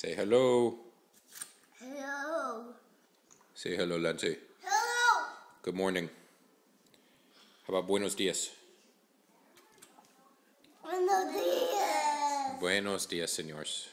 Say hello. Hello. Say hello, Lindsay. Hello. Good morning. How about buenos dias? Buenos días. Buenos dias, senores.